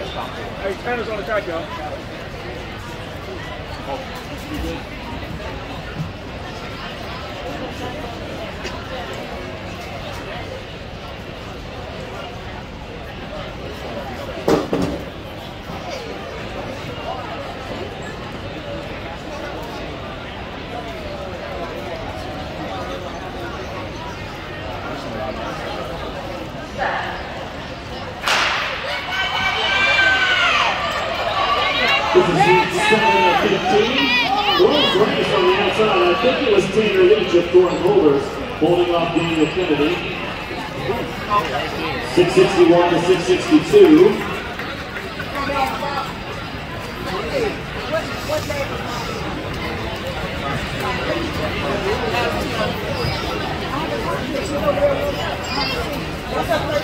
Hey, Tanner's on the track, y'all. This is seat 7 of 15. Rose race on the outside. I think it was Tanner Leach of Thornton Holders holding off Daniel Kennedy. 661 to 662. I, I,